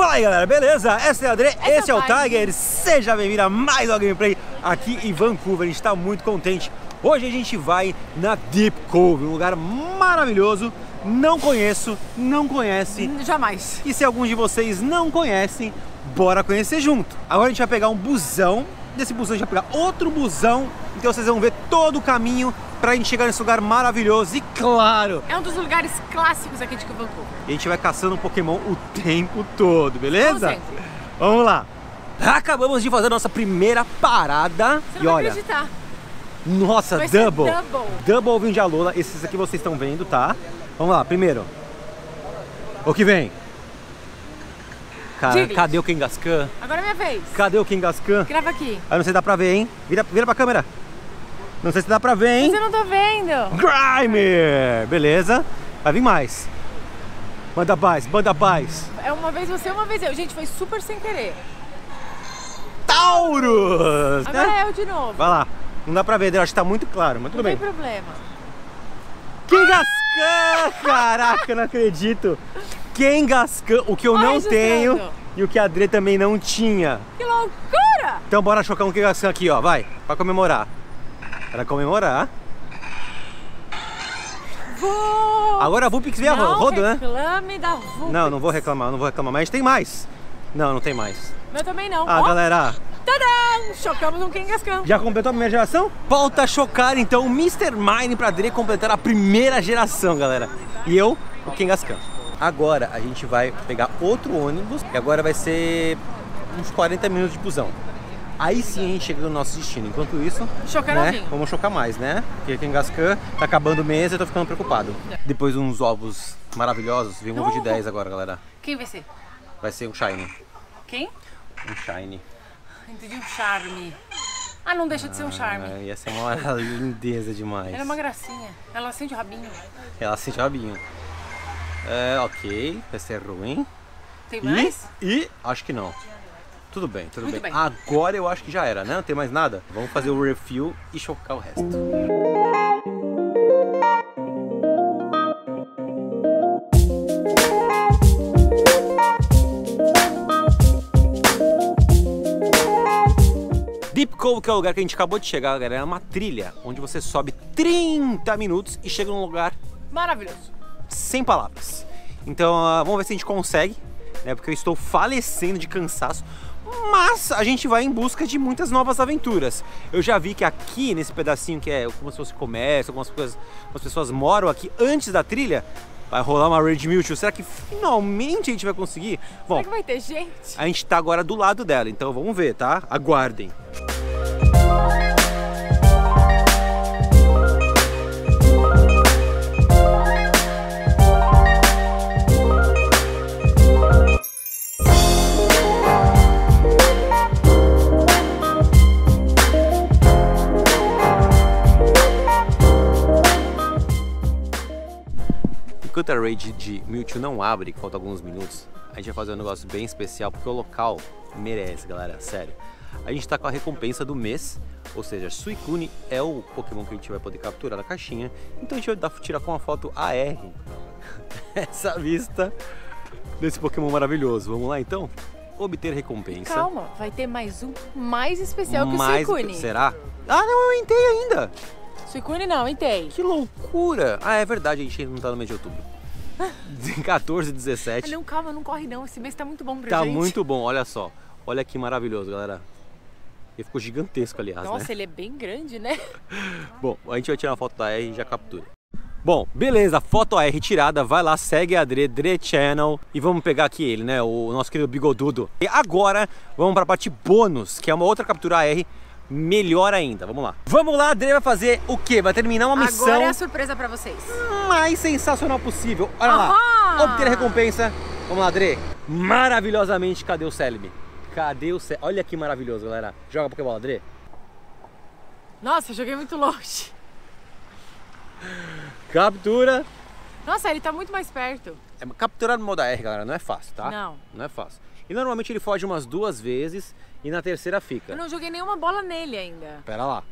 Fala aí galera, beleza? Essa é a André, Essa esse é é o o Tiger. Tiger, seja bem-vindo a mais uma gameplay aqui em Vancouver, a gente está muito contente. Hoje a gente vai na Deep Cove, um lugar maravilhoso, não conheço, não conhece, Jamais. e se alguns de vocês não conhecem, bora conhecer junto. Agora a gente vai pegar um busão, desse busão a gente vai pegar outro busão, então vocês vão ver todo o caminho pra gente chegar nesse lugar maravilhoso e claro, É um dos lugares clássicos aqui de Vancouver. a gente vai caçando um Pokémon o tempo todo, beleza? Vamos lá. Acabamos de fazer a nossa primeira parada. Você e não vai olha, acreditar. nossa, Vai double. double. Double ovinho de Alola. Esses aqui vocês estão vendo, tá? Vamos lá, primeiro. O que vem? Cara, cadê o Kangaskhan? Agora é minha vez. Cadê o Kangaskhan? Grava aqui. Ah, não sei se dá pra ver, hein? Vira, vira pra câmera. Não sei se dá pra ver, hein? Mas eu não tô vendo. Grimer! Beleza. Vai vir mais. Manda paz, manda paz. É uma vez você, uma vez eu. Gente, foi super sem querer. Taurus! Agora né? é eu de novo. Vai lá. Não dá pra ver, eu acho que tá muito claro, mas tudo não bem. tem problema. Kangaskhan! Caraca, não acredito. Kangaskhan, o que eu Ó, não tenho e o que a Adri também não tinha. Que loucura! Então bora chocar um Kangaskhan aqui, ó, vai, pra comemorar. Pra comemorar. Vou! Agora a Vulpix vem a não rodo, né? reclame da Vulpix. Não, não vou reclamar, não vou reclamar, mas tem mais. Não, não tem mais. Meu também não. Ah, Ó, galera, tadã! Chocamos um Kangaskhan. já completou a primeira geração? Falta chocar então o Mr. Mine pra Adri completar a primeira geração, galera. E eu, o Kangaskhan. Agora a gente vai pegar outro ônibus e agora vai ser uns 40 minutos de busão. Aí sim a gente chega no nosso destino. Enquanto isso, Chocando né, vamos chocar mais, né? Porque Kangaskhan tá acabando o mês e eu tô ficando preocupado. Depois de uns ovos maravilhosos, vem um ovo de Ovo? 10 agora, galera. Quem vai ser? Vai ser um Shine. Quem? Um Shine. Entendi um charme. Ah, não deixa de ser um charme. Ah, ia ser uma lindeza demais. Ela é uma gracinha. Ela acende o rabinho. Ela sente rabinho. É, ok. Vai ser ruim. Tem E, mais? e acho que não. Tudo bem, tudo bem. bem. Agora eu acho que já era, né? Não tem mais nada. Vamos fazer o refill e chocar o resto. Deep Cove, que é o lugar que a gente acabou de chegar, galera, é uma trilha onde você sobe 30 minutos e chega num lugar Maravilhoso. Sem palavras. Então, ah, vamos ver se a gente consegue, né? Porque eu estou falecendo de cansaço. Mas a gente vai em busca de muitas novas aventuras. Eu já vi que aqui nesse pedacinho que é como se fosse comércio, algumas coisas, algumas pessoas moram aqui antes da trilha, vai rolar uma Raid Mewtwo. Será que finalmente a gente vai conseguir? Bom, Será que vai ter gente? a gente tá agora do lado dela, então vamos ver, tá? Aguardem. Enquanto a raid de Mewtwo não abre, que falta alguns minutos, a gente vai fazer um negócio bem especial, porque o local merece, galera, sério. A gente tá com a recompensa do mês, ou seja, Suicune é o Pokémon que a gente vai poder capturar na caixinha, então a gente vai dar, tirar com uma foto AR essa vista desse Pokémon maravilhoso. Vamos lá então? Obter recompensa. Calma, vai ter mais um mais especial que Mais- o Suicune. Será? Ah, não, eu entrei ainda! Suicune não, entei. Que loucura! Ah, é verdade, a gente ainda não tá no mês de outubro. 14, Ah, 17. não, calma, não corre não. Esse mês tá muito bom pra Tá gente. muito bom, olha só. Olha que maravilhoso, galera. Ele ficou gigantesco, aliás, Nossa, né? ele é bem grande, né? Bom, a gente vai tirar uma foto da R e já captura. Bom, beleza, foto AR tirada, vai lá, segue a Dre, Dre Channel e vamos pegar aqui ele, né, o nosso querido Bigodudo. E agora vamos para a parte bônus, que é uma outra captura AR melhor ainda, vamos lá. Vamos lá, a Dre vai fazer o quê? Vai terminar uma missão Agora é a surpresa pra vocês. mais sensacional possível. Olha lá, Aham! obter a recompensa. Vamos lá, Dre. Maravilhosamente, cadê o Celebi? Cadê o Celebi? Olha que maravilhoso, galera. Joga Pokébola, Dre. Nossa, joguei muito longe. Captura. Nossa, ele tá muito mais perto. É, capturar no modo R, galera, não é fácil, tá? Não. Não é fácil. E normalmente ele foge umas duas vezes e na terceira fica. Eu não joguei nenhuma bola nele ainda. Pera lá.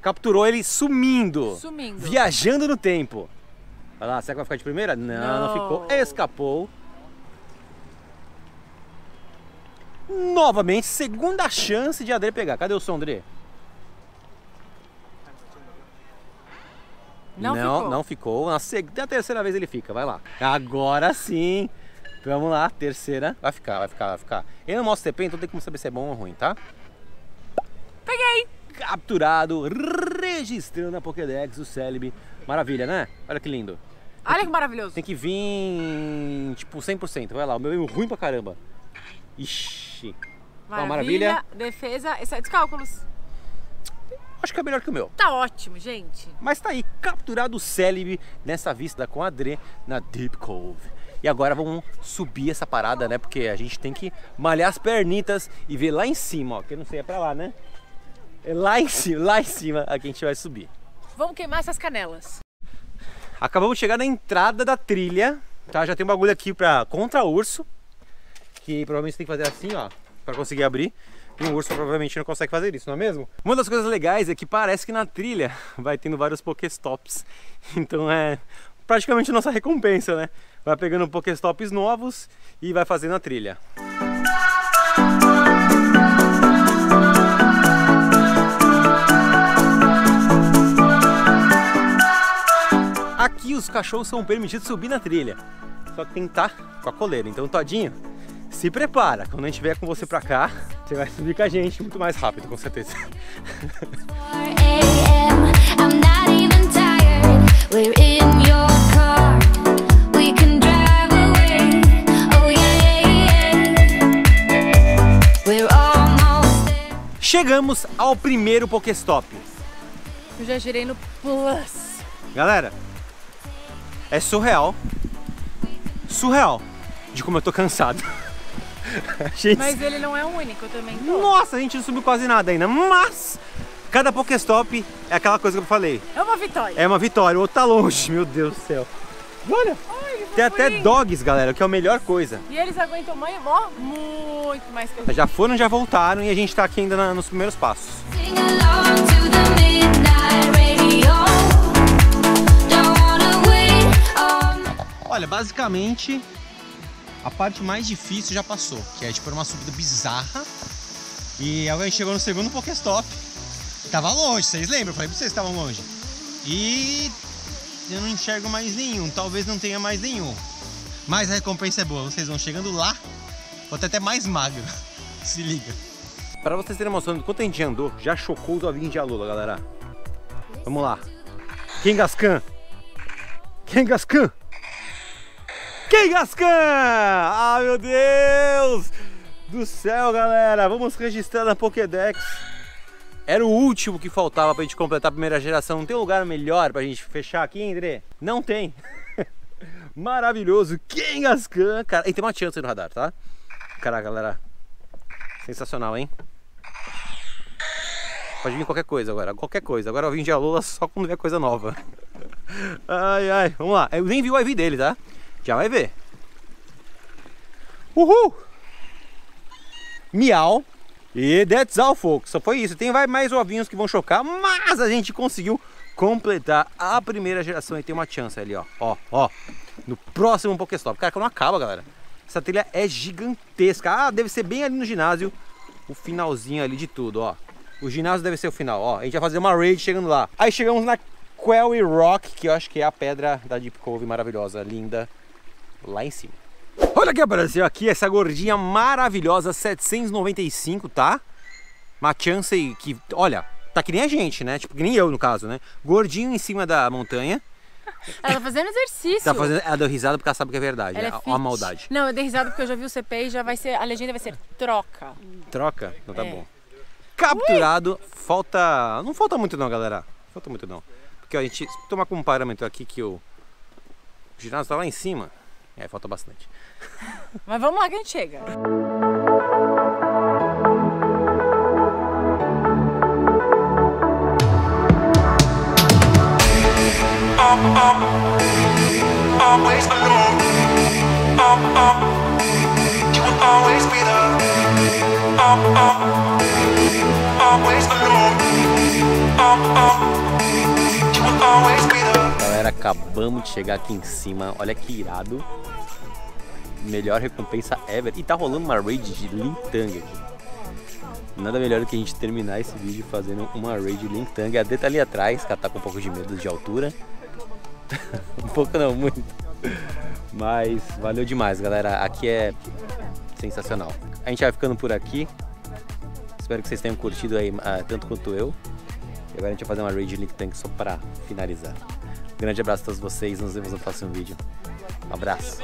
Capturou ele sumindo. Sumindo. Viajando no tempo. Olha lá, será que vai ficar de primeira? Não, não, Não. ficou. Escapou. novamente, segunda chance de André pegar. Cadê o som, André? Não, não ficou. Não ficou. Na, terceira vez ele fica, vai lá. Agora sim. Vamos lá, terceira. Vai ficar, vai ficar, vai ficar. Ele não mostra TP, então tem como saber se é bom ou ruim, tá? Peguei! Capturado, registrando a Pokédex, o Celebi. Maravilha, né? Olha que lindo. Olha que maravilhoso. Tem que vir, tipo, 100%. Vai lá, o meu veio ruim pra caramba. Ixi. Tá uma maravilha. defesa, exceto cálculos. Acho que é melhor que o meu. Tá ótimo, gente. Mas tá aí, capturado o Celebi nessa vista com a Dre na Deep Cove. E agora vamos subir essa parada, né? Porque a gente tem que malhar as pernitas e ver lá em cima, ó. Que eu não sei, é pra lá, né? É lá em cima, lá em cima aqui a gente vai subir. Vamos queimar essas canelas. Acabamos de chegar na entrada da trilha, tá? Já tem um bagulho aqui pra contra urso, que provavelmente tem que fazer assim, ó, pra conseguir abrir. E um urso provavelmente não consegue fazer isso, não é mesmo? Uma das coisas legais é que parece que na trilha vai tendo vários Pokéstops. Então é praticamente nossa recompensa, né? Vai pegando Pokéstops novos e vai fazendo a trilha. Aqui os cachorros são permitidos subir na trilha. Só que tem que estar com a coleira. Então, Todinho, se prepara. Quando a gente vier com você pra cá, você vai subir com a gente muito mais rápido, com certeza. 4 a.m. I'm not even tired. We're Chegamos ao primeiro Pokéstop. Eu já girei no Plus. Galera, é surreal. Surreal de como eu tô cansado. Gente- Mas ele não é o único, também tô. Nossa, a gente não subiu quase nada ainda, mas cada Pokéstop é aquela coisa que eu falei. É uma vitória. É uma vitória, o outro tá longe, meu Deus do céu. Olha, tem até dogs, galera, que é a melhor coisa. E eles aguentam mãe, ó, muito mais que a gente. Já foram, já voltaram e a gente tá aqui ainda na- nos primeiros passos. Sing along to the midnight radio. Don't wanna wait all night. Olha, basicamente a parte mais difícil já passou, que é tipo uma subida bizarra. E agora a gente chegou no segundo Pokéstop. Tava longe, vocês lembram? Eu falei pra vocês que estavam longe. E eu não enxergo mais nenhum, talvez não tenha mais nenhum. Mas a recompensa é boa, vocês vão chegando lá, vou até até mais magro. Se liga. Para vocês terem noção do quanto a gente andou, já chocou os ovinhos de Alula, galera. Vamos lá. Kengascan. Kengascan. Kengascan! Ah, meu Deus do céu, galera. Vamos registrar na Pokédex. Era o último que faltava pra gente completar a primeira geração. Não tem lugar melhor pra gente fechar aqui, André? Não tem. Maravilhoso. Kengascan, cara. E tem uma chance no radar, tá? Caraca, galera. Sensacional, hein? Pode vir qualquer coisa agora, qualquer coisa. Agora eu vim de Alula só quando vier coisa nova. Ai, ai, vamos lá. Eu nem vi o IV dele, tá? Já vai ver. Uhul! Miau. E that's all, folks. Só foi isso. Tem vai mais ovinhos que vão chocar, mas a gente conseguiu completar a primeira geração e tem uma chance ali, ó. Ó, ó. No próximo Pokéstop. Cara, que não acaba, galera. Essa trilha é gigantesca. Ah, deve ser bem ali no ginásio. O finalzinho ali de tudo, ó. O ginásio deve ser o final, ó. A gente vai fazer uma raid chegando lá. Aí chegamos na Quelly Rock, que eu acho que é a pedra da Deep Cove maravilhosa, linda, lá em cima. Olha que apareceu aqui essa gordinha maravilhosa, 795, tá? Uma chance que, olha, tá que nem a gente, né? Tipo, que nem eu no caso, né? Gordinho em cima da montanha. Ela tá fazendo exercício. Tá fazendo, ela deu risada porque ela sabe que é verdade, Ela né? é a, fit. a maldade. Não, eu dei risada porque eu já vi o CP e já vai ser. A legenda vai ser troca. Troca? Então tá É. bom. Capturado, falta. Não falta muito não, galera. Falta muito não. Porque ó, a gente tomar como parâmetro aqui que o, o ginásio tá lá em cima. É, falta bastante. Mas vamos lá que a gente chega. always alone. You will always be there. Always alone. Um, um, Galera, acabamos de chegar aqui em cima. Olha que irado. melhor recompensa ever. E tá rolando uma raid de Lintang aqui. Nada melhor do que a gente terminar esse vídeo fazendo uma raid de Lintang. A D tá ali atrás, que ela tá com um pouco de medo de altura. um pouco não, muito. Mas valeu demais, galera. Aqui é sensacional. A gente vai ficando por aqui. Espero que vocês tenham curtido aí ah, tanto quanto eu. E agora a gente vai fazer uma raid Link Tank só para finalizar. Um grande abraço a todos vocês. Nos vemos no próximo vídeo. Um abraço.